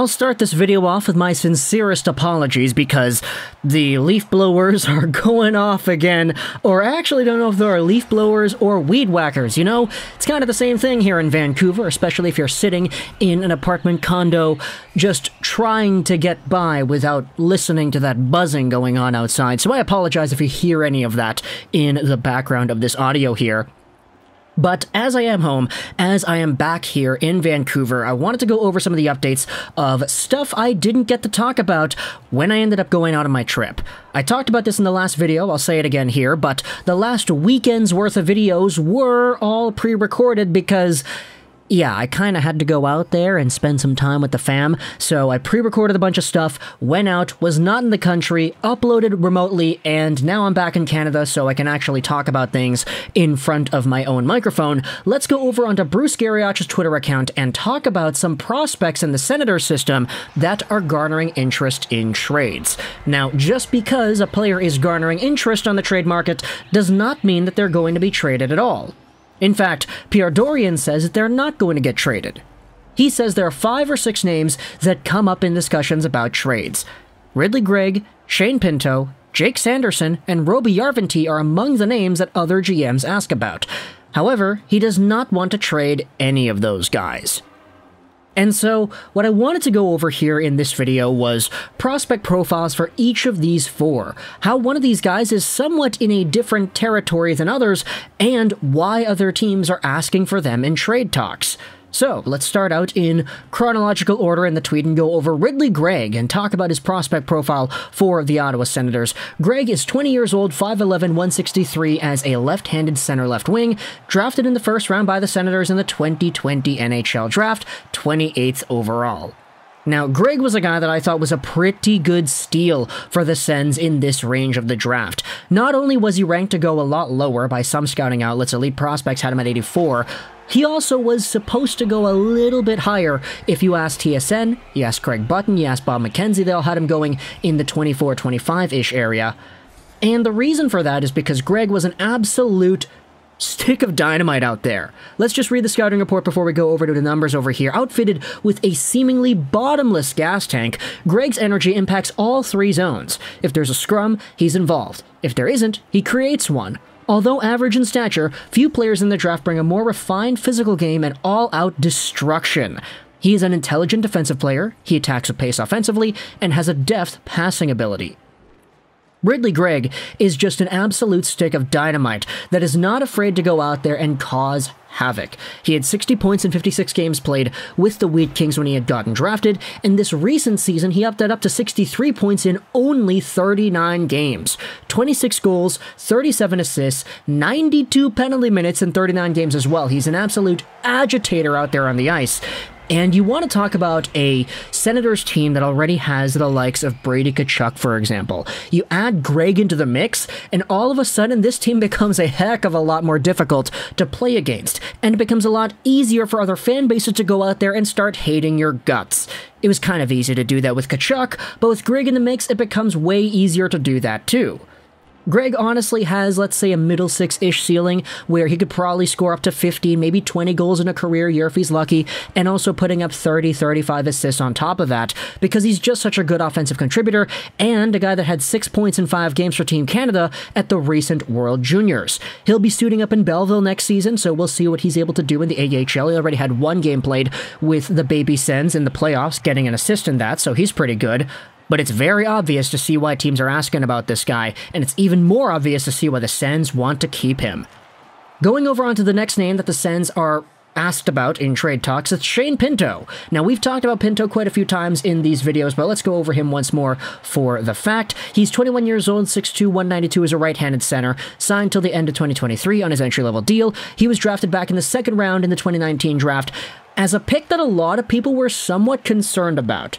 I'll start this video off with my sincerest apologies because the leaf blowers are going off again, or I actually don't know if there are leaf blowers or weed whackers, you know? It's kind of the same thing here in Vancouver, especially if you're sitting in an apartment condo just trying to get by without listening to that buzzing going on outside. So I apologize if you hear any of that in the background of this audio here. But as I am home, as I am back here in Vancouver, I wanted to go over some of the updates of stuff I didn't get to talk about when I ended up going out on my trip. I talked about this in the last video, I'll say it again here, but the last weekend's worth of videos were all pre recorded because yeah, I kind of had to go out there and spend some time with the fam, so I pre recorded a bunch of stuff, went out, was not in the country, uploaded remotely, and now I'm back in Canada so I can actually talk about things in front of my own microphone. Let's go over onto Bruce Garrioch's Twitter account and talk about some prospects in the Senator system that are garnering interest in trades. Now, just because a player is garnering interest on the trade market does not mean that they're going to be traded at all. In fact, Pierre Dorion says that they're not going to get traded. He says there are five or six names that come up in discussions about trades. Ridley Greig, Shane Pinto, Jake Sanderson, and Roby Järventie are among the names that other GMs ask about. However, he does not want to trade any of those guys. And so, what I wanted to go over here in this video was prospect profiles for each of these four, how one of these guys is somewhat in a different territory than others, and why other teams are asking for them in trade talks. So, let's start out in chronological order in the tweet and go over Ridley Greig and talk about his prospect profile for the Ottawa Senators. Greig is 20 years old, 5'11, 163 as a left handed center left wing, drafted in the first round by the Senators in the 2020 NHL Draft, 28th overall. Now, Greig was a guy that I thought was a pretty good steal for the Sens in this range of the draft. Not only was he ranked to go a lot lower by some scouting outlets, Elite Prospects had him at 84, he also was supposed to go a little bit higher if you asked TSN, you asked Craig Button, you asked Bob McKenzie, they all had him going in the 24 25 ish area. And the reason for that is because Greig was an absolute stick of dynamite out there. Let's just read the scouting report before we go over to the numbers over here. Outfitted with a seemingly bottomless gas tank, Greig's energy impacts all three zones. If there's a scrum, he's involved. If there isn't, he creates one. Although average in stature, few players in the draft bring a more refined physical game and all out destruction. He is an intelligent defensive player, he attacks with pace offensively, and has a deft passing ability. Ridley Greig is just an absolute stick of dynamite that is not afraid to go out there and cause havoc. He had 60 points in 56 games played with the Wheat Kings when he had gotten drafted, and this recent season he upped that up to 63 points in only 39 games. 26 goals, 37 assists, 92 penalty minutes in 39 games as well. He's an absolute agitator out there on the ice. And you want to talk about a Senators team that already has the likes of Brady Tkachuk, for example. You add Greig into the mix, and all of a sudden this team becomes a heck of a lot more difficult to play against, and it becomes a lot easier for other fan bases to go out there and start hating your guts. It was kind of easy to do that with Tkachuk, but with Greig in the mix, it becomes way easier to do that too. Greig honestly has, let's say, a middle six ish ceiling where he could probably score up to 15, maybe 20 goals in a career year if he's lucky, and also putting up 30, 35 assists on top of that because he's just such a good offensive contributor and a guy that had six points in five games for Team Canada at the recent World Juniors. He'll be suiting up in Belleville next season, so we'll see what he's able to do in the AHL. He already had one game played with the Baby Sens in the playoffs, getting an assist in that, so he's pretty good but it's very obvious to see why teams are asking about this guy, and it's even more obvious to see why the Sens want to keep him. Going over onto the next name that the Sens are asked about in trade talks, it's Shane Pinto. Now, we've talked about Pinto quite a few times in these videos, but let's go over him once more for the fact. He's 21 years old, 6'2, 192 as a right handed center, signed till the end of 2023 on his entry level deal. He was drafted back in the second round in the 2019 draft as a pick that a lot of people were somewhat concerned about.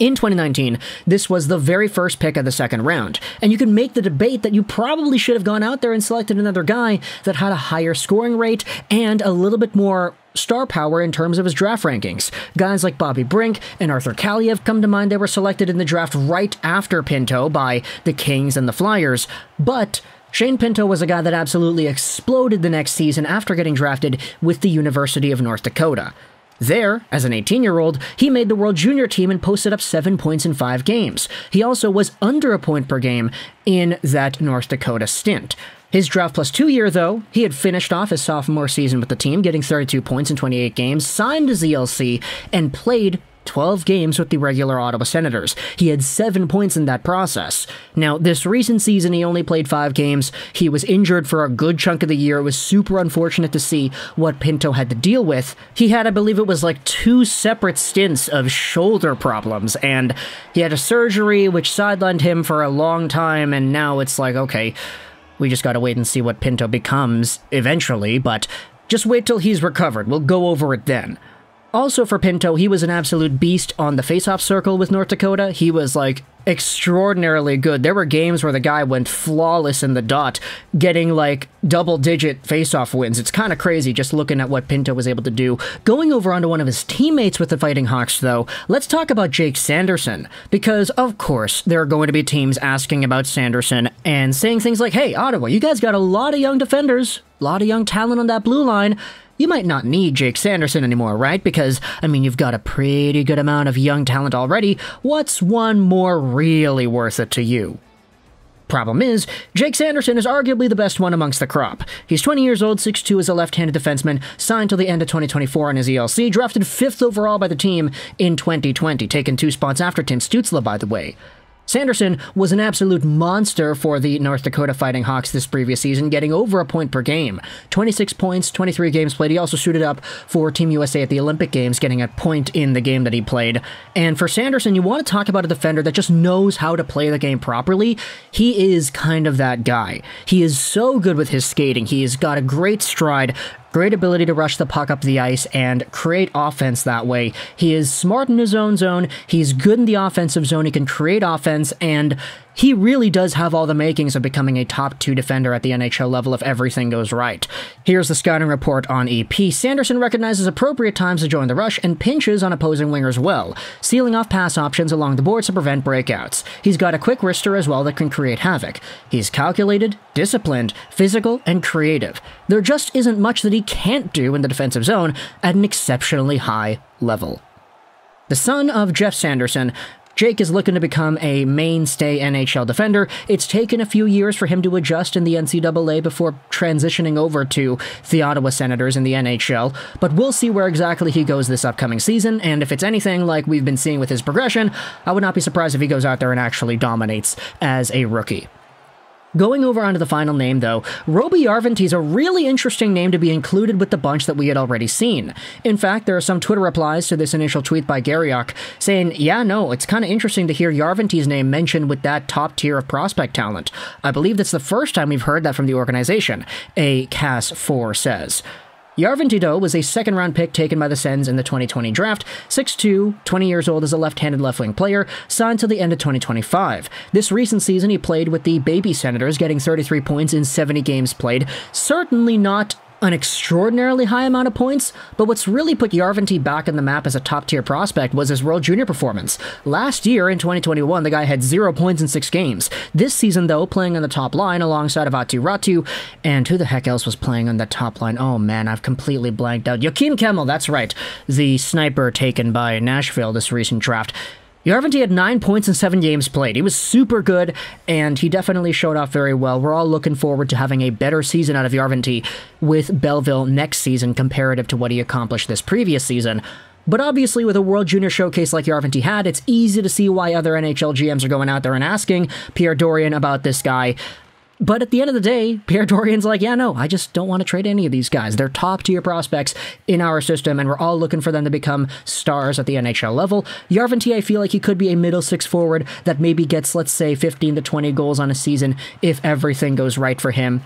In 2019, this was the very first pick of the second round, and you can make the debate that you probably should have gone out there and selected another guy that had a higher scoring rate and a little bit more star power in terms of his draft rankings. Guys like Bobby Brink and Arthur Kaliyev come to mind. They were selected in the draft right after Pinto by the Kings and the Flyers, but Shane Pinto was a guy that absolutely exploded the next season after getting drafted with the University of North Dakota. There, as an 18 year old, he made the World Junior team and posted up 7 points in 5 games. He also was under a point per game in that North Dakota stint. His draft plus two year, though, he had finished off his sophomore season with the team, getting 32 points in 28 games, signed his ELC, and played 12 games with the regular Ottawa Senators. He had 7 points in that process. Now, this recent season, he only played 5 games. He was injured for a good chunk of the year. It was super unfortunate to see what Pinto had to deal with. He had, I believe it was like two separate stints of shoulder problems, and he had a surgery which sidelined him for a long time, and now it's like, okay, we just gotta wait and see what Pinto becomes eventually, but just wait till he's recovered. We'll go over it then. Also for Pinto, he was an absolute beast on the faceoff circle with North Dakota. He was like extraordinarily good. There were games where the guy went flawless in the dot, getting like double digit faceoff wins. It's kind of crazy just looking at what Pinto was able to do. Going over onto one of his teammates with the Fighting Hawks, though, let's talk about Jake Sanderson. Because, of course, there are going to be teams asking about Sanderson and saying things like, hey, Ottawa, you guys got a lot of young defenders, a lot of young talent on that blue line you might not need Jake Sanderson anymore, right? Because, I mean, you've got a pretty good amount of young talent already. What's one more really worth it to you? Problem is, Jake Sanderson is arguably the best one amongst the crop. He's 20 years old, 6'2 as a left-handed defenseman, signed till the end of 2024 on his ELC, drafted 5th overall by the team in 2020, taken two spots after Tim Stützle, by the way. Sanderson was an absolute monster for the North Dakota Fighting Hawks this previous season, getting over a point per game. 26 points, 23 games played. He also suited up for Team USA at the Olympic Games, getting a point in the game that he played. And for Sanderson, you want to talk about a defender that just knows how to play the game properly. He is kind of that guy. He is so good with his skating. He has got a great stride, Great ability to rush the puck up the ice and create offense that way. He is smart in his own zone. He's good in the offensive zone. He can create offense, and he really does have all the makings of becoming a top two defender at the NHL level if everything goes right. Here's the scouting report on EP. Sanderson recognizes appropriate times to join the rush and pinches on opposing wingers well, sealing off pass options along the boards to prevent breakouts. He's got a quick wrister as well that can create havoc. He's calculated, disciplined, physical, and creative. There just isn't much that he can't do in the defensive zone at an exceptionally high level. The son of Jeff Sanderson Jake is looking to become a mainstay NHL defender. It's taken a few years for him to adjust in the NCAA before transitioning over to the Ottawa Senators in the NHL, but we'll see where exactly he goes this upcoming season, and if it's anything like we've been seeing with his progression, I would not be surprised if he goes out there and actually dominates as a rookie. Going over onto the final name, though, Roby is a really interesting name to be included with the bunch that we had already seen. In fact, there are some Twitter replies to this initial tweet by Garrioch saying, yeah, no, it's kind of interesting to hear Järventie's name mentioned with that top tier of prospect talent. I believe that's the first time we've heard that from the organization, a Cass4 says. Järventie was a second round pick taken by the Sens in the 2020 draft, 6'2, 20 years old as a left handed left wing player, signed till the end of 2025. This recent season, he played with the Baby Senators, getting 33 points in 70 games played. Certainly not an extraordinarily high amount of points, but what's really put Järventie back in the map as a top tier prospect was his World Junior performance. Last year, in 2021, the guy had zero points in six games. This season, though, playing on the top line alongside of Aatu Räty, and who the heck else was playing on the top line? Oh man, I've completely blanked out. Joakim Kemell, that's right, the sniper taken by Nashville this recent draft. Järventie had nine points in seven games played. He was super good, and he definitely showed off very well. We're all looking forward to having a better season out of Järventie with Belleville next season comparative to what he accomplished this previous season. But obviously, with a World Junior showcase like Järventie had, it's easy to see why other NHL GMs are going out there and asking Pierre Dorion about this guy. But at the end of the day, Pierre Dorion's like, yeah, no, I just don't want to trade any of these guys. They're top tier prospects in our system, and we're all looking for them to become stars at the NHL level. Järventie, I feel like he could be a middle six forward that maybe gets, let's say, 15 to 20 goals on a season if everything goes right for him.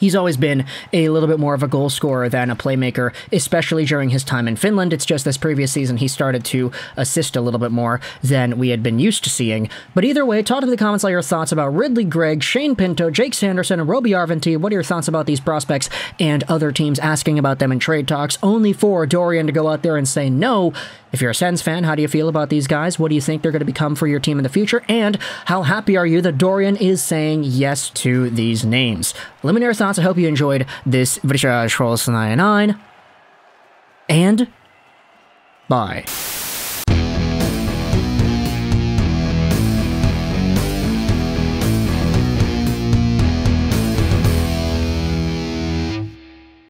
He's always been a little bit more of a goal scorer than a playmaker, especially during his time in Finland. It's just this previous season he started to assist a little bit more than we had been used to seeing. But either way, talk in the comments all your thoughts about Ridley Greig, Shane Pinto, Jake Sanderson, and Roby Järventie. What are your thoughts about these prospects and other teams asking about them in trade talks, only for Dorion to go out there and say no? If you're a Sens fan, how do you feel about these guys? What do you think they're going to become for your team in the future? And how happy are you that Dorion is saying yes to these names? Let me know your thoughts. I hope you enjoyed this video. 99. And Bye.